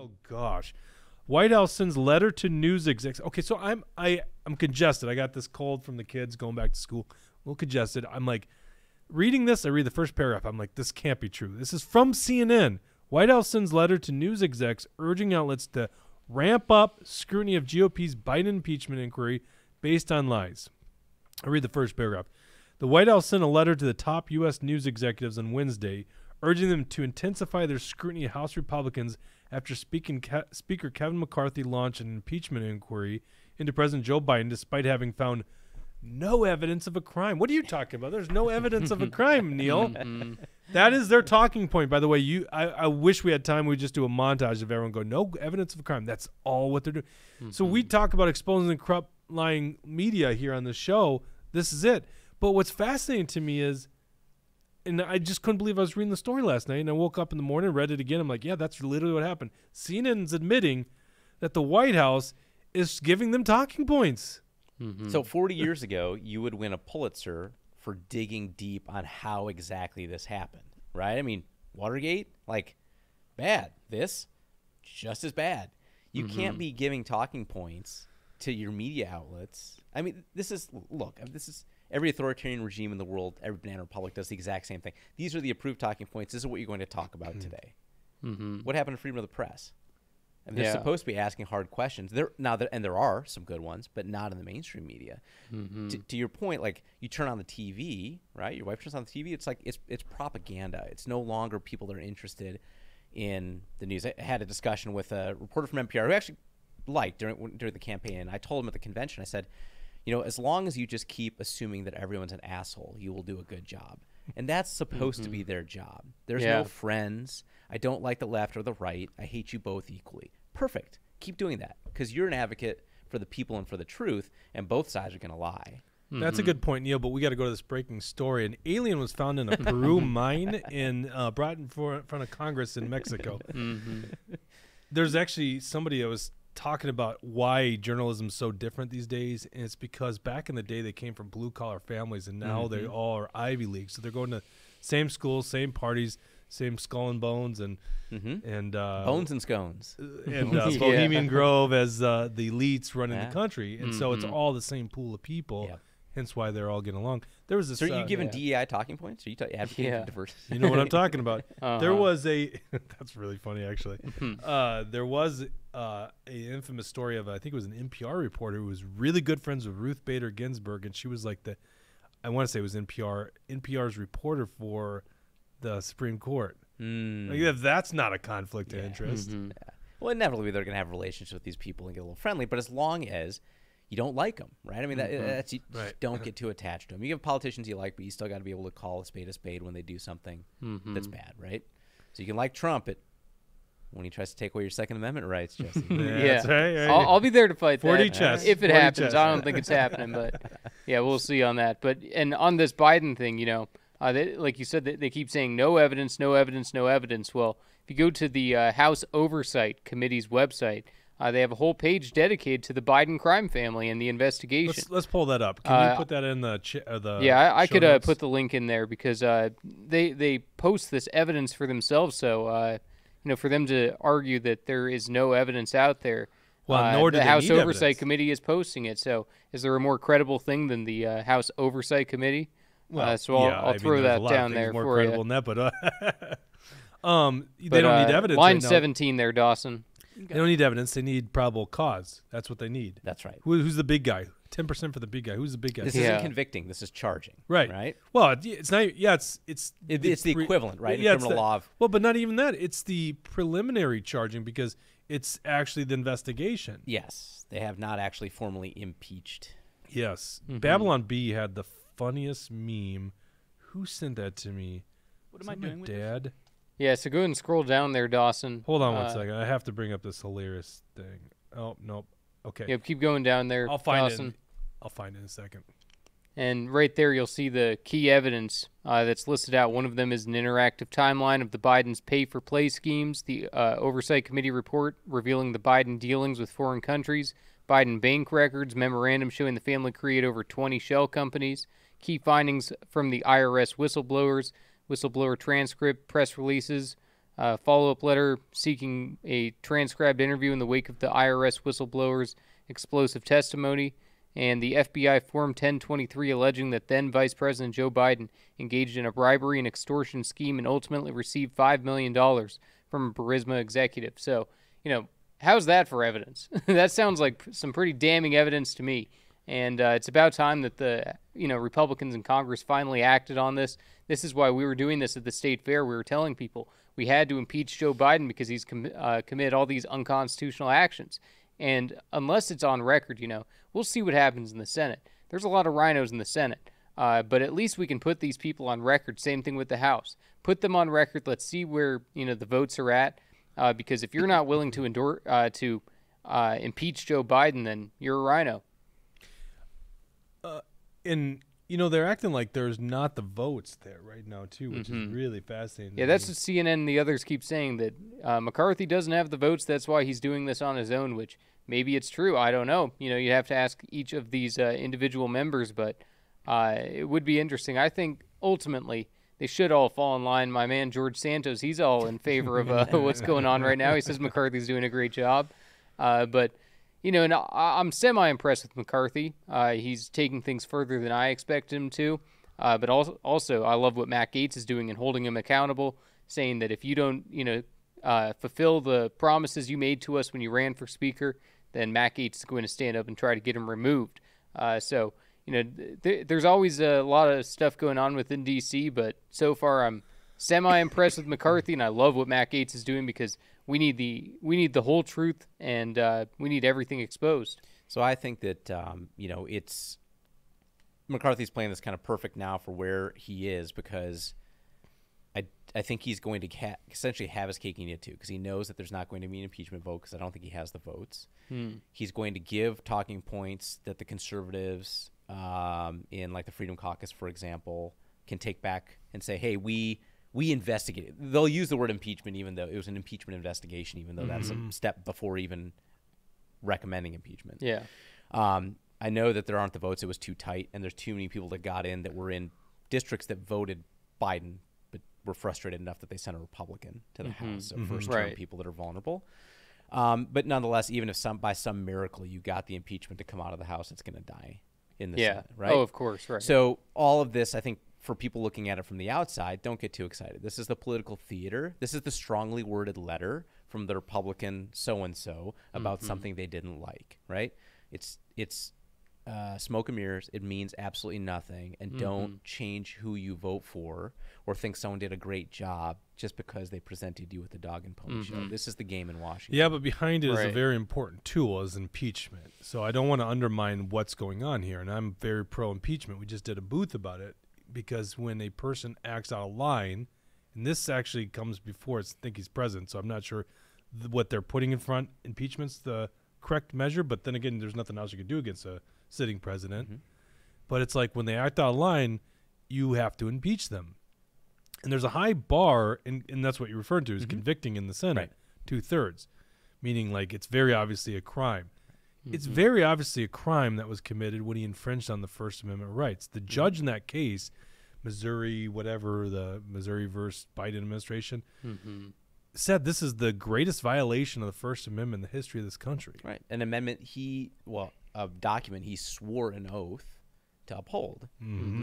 Oh gosh. White House sends letter to news execs. Okay, so I'm I I'm congested. I got this cold from the kids going back to school. A little congested. I'm like reading this. I read the first paragraph. I'm like, this can't be true. This is from CNN. White House sends letter to news execs urging outlets to ramp up scrutiny of GOP's Biden impeachment inquiry based on lies. I read the first paragraph. The White House sent a letter to the top U.S. news executives on Wednesday, urging them to intensify their scrutiny of House Republicans after speaking, Ke- Speaker Kevin McCarthy launched an impeachment inquiry into President Joe Biden despite having found no evidence of a crime. What are you talking about? There's no evidence of a crime, Neil. Mm-hmm. That is their talking point. By the way, you I, I wish we had time. We just do a montage of everyone go, no evidence of a crime. That's all what they're doing. So we mm-hmm. talk about exposing the corrupt lying media here on the show. This is it. But what's fascinating to me is and I just couldn't believe I was reading the story last night. And I woke up in the morning, read it again. I'm like, yeah, that's literally what happened. CNN's admitting that the White House is giving them talking points. Mm-hmm. So 40 years ago, you would win a Pulitzer for digging deep on how exactly this happened, right? I mean, Watergate, like, bad. This, just as bad. You mm-hmm. can't be giving talking points to your media outlets. I mean, this is look. This is every authoritarian regime in the world. Every banana republic does the exact same thing. These are the approved talking points. This is what you're going to talk about hmm. today. Mm-hmm. What happened to freedom of the press? And they're Yeah. supposed to be asking hard questions. There now, there, and there are some good ones, but not in the mainstream media. Mm-hmm. To, to your point, like you turn on the TV, right? Your wife turns on the TV. It's like it's it's propaganda. It's no longer people that are interested in the news. I had a discussion with a reporter from NPR who actually liked during during the campaign. And I told him at the convention, I said, you know, as long as you just keep assuming that everyone's an asshole, you will do a good job. And that's supposed to be mm-hmm. their job. There's Yeah. no friends. I don't like the left or the right. I hate you both equally. Perfect. Keep doing that because you're an advocate for the people and for the truth, and both sides are going to lie. That's a mm-hmm. good point, Neil. But we got to go to this breaking story. An alien was found in a Peru mine and uh, brought in for, in front of Congress in Mexico. Mm-hmm. There's actually somebody that was talking about why journalism is so different these days, and it's because back in the day they came from blue collar families, and now they all are Ivy League, so they're going to same schools, same parties, same skull and bones, and and uh, Bones and scones. and uh, Yeah. Bohemian Grove as uh, the elites running Yeah. the country, and so it's all the same pool of people. Yep. Hence why they're all getting along. There was this. So are you uh, giving DEI talking points? Are you ta- advocating Yeah. for diversity? you know what I'm talking about. There Uh-huh. was a. that's really funny, actually. uh, there was uh, a infamous story of I think it was an NPR reporter who was really good friends with Ruth Bader Ginsburg, and she was like the. I want to say it was NPR NPR's reporter for the Supreme Court. Mm. Like, if that's not a conflict of interest. Well, inevitably they're going to have relationships with these people and get a little friendly, but as long as you don't like them, right? I mean, that, that's you Right. don't get too attached to them. You have politicians you like, but you still got to be able to call a spade a spade when they do something that's bad, right? So you can like Trump it when he tries to take away your Second Amendment rights, Jesse. Yeah, yeah, that's right, right. I'll, I'll be there to fight 40 that chess, if it 40 happens. chess. I don't think it's happening, but yeah, we'll see on that. But and on this Biden thing, you know, uh, they, like you said, they, they keep saying no evidence, no evidence, no evidence. Well, if you go to the uh, House Oversight Committee's website, uh, they have a whole page dedicated to the Biden crime family and the investigation. Let's let's pull that up. Can Uh, you put that in the ch- uh, the Yeah, I, I could uh, put the link in there because uh, they they post this evidence for themselves. So uh, you know, for them to argue that there is no evidence out there, Well, nor the House Oversight evidence. Committee is posting it. So is there a more credible thing than the uh, House Oversight Committee? uh, so I'll, yeah, I'll mean, throw a that down there more for credible you. than that, but um, they But, don't need evidence. Line right. 17 there, Dawson. They don't need evidence. They need probable cause. That's what they need. That's right. Who, who's the big guy? Ten percent for the big guy. Who's the big guy? This Yeah. isn't convicting. This is charging. right. Right. Well, it- it's not. Yeah, it's it's It- it's the equivalent, right, Yeah, it's criminal the- law of- Well, but not even that. It's the preliminary charging because it's actually the investigation. Yes, they have not actually formally impeached. Yes. Mm-hmm. Babylon Bee had the funniest meme. Who sent that to me? What am I Was my doing Dad? this? Yeah, so go ahead and scroll down there, Dawson. Hold on one Uh, second. I have to bring up this hilarious thing. Oh nope. Okay. Yep, keep going down there, I'll find Dawson. it. in- I'll find it in a second. And right there, you'll see the key evidence uh, that's listed out. One of them is an interactive timeline of the Biden's pay for play schemes, the uh, Oversight Committee report revealing the Biden dealings with foreign countries, Biden bank records, memorandum showing the family created over 20 shell companies, key findings from the IRS whistleblowers, whistleblower transcript, press releases, uh, follow up letter seeking a transcribed interview in the wake of the IRS whistleblower's explosive testimony, and the FBI Form 1023 alleging that then Vice President Joe Biden engaged in a bribery and extortion scheme and ultimately received $5 million from a Burisma executive. So, you know, how's that for evidence? that sounds like some pretty damning evidence to me. And uh, it's about time that the you know Republicans in Congress finally acted on this. This is why we were doing this at the state fair. We were telling people we had to impeach Joe Biden because he's com- uh, committed all these unconstitutional actions. And unless it's on record, you know, we'll see what happens in the Senate. There's a lot of RINOs in the Senate, uh, but at least we can put these people on record. Same thing with the House. Put them on record. Let's see where you know the votes are at. Uh, because if you're not willing to endure uh, to uh, impeach Joe Biden, then you're a RINO. And you know they're acting like there's not the votes there right now too, which is really fascinating. Mm-hmm. Yeah, that's what CNN and the others keep saying that uh, McCarthy doesn't have the votes. That's why he's doing this on his own. Which maybe it's true. I don't know. You know, you have to ask each of these uh, individual members, but uh, it would be interesting. I think ultimately they should all fall in line. My man George Santos, he's all in favor of uh, what's going on right now. He says McCarthy's doing a great job, uh, but you know, and I, I'm semi impressed with McCarthy. Uh, he's taking things further than I expect him to. Uh, but also, also, I love what Matt Gaetz is doing and holding him accountable, saying that if you don't, you know, uh, fulfill the promises you made to us when you ran for speaker, then Matt Gaetz is going to stand up and try to get him removed. Uh, so, you know, th- there's always a lot of stuff going on within D.C., but so far I'm semi impressed with McCarthy, and I love what Matt Gaetz is doing because we need the we need the whole truth and uh, we need everything exposed. So I think that um, you know it's McCarthy's playing this kind of perfect now for where he is because I I think he's going to ha- essentially have his cake and eat it too because he knows that there's not going to be an impeachment vote because I don't think he has the votes. He's going to give talking points that the conservatives um, in like the Freedom Caucus, for example, can take back and say, "Hey, we." We investigated. They'll use the word impeachment, even though it was an impeachment investigation, even though that's a step before even recommending impeachment. Yeah. Um, I know that there aren't the votes. It was too tight, and there's too many people that got in that were in districts that voted Biden, but were frustrated enough that they sent a Republican to the House. So first term Right. people that are vulnerable. Um, but nonetheless, even if some by some miracle you got the impeachment to come out of the House, it's going to die in the Yeah. Senate, right? Oh, of course. Right. So all of this, I think, for people looking at it from the outside, don't get too excited. This is the political theater. This is the strongly worded letter from the Republican so and so about mm-hmm. something they didn't like. Right? It's it's uh, smoke and mirrors. It means absolutely nothing, and mm-hmm. don't change who you vote for or think someone did a great job just because they presented you with a dog and pony show. Mm-hmm. This is the game in Washington. Yeah, but behind it is a very important tool is impeachment. So I don't want to undermine what's going on here, and I'm very pro impeachment. We just did a booth about it because when a person acts out of line, and this actually comes before it's I think he's president, so I'm not sure th- what they're putting in front. Impeachment's the correct measure, but then again, there's nothing else you can do against a sitting president. Mm-hmm. But it's like when they act out of line, you have to impeach them. And there's a high bar, and, and that's what you're referring to, is mm-hmm. convicting in the Senate, Right. two thirds, meaning like it's very obviously a crime. It's mm-hmm. very obviously a crime that was committed when he infringed on the First Amendment rights. The judge in that case, Missouri, whatever the Missouri versus Biden administration, mm-hmm. said this is the greatest violation of the First Amendment in the history of this country. Right. An amendment he well a document he swore an oath to uphold. Mm-hmm.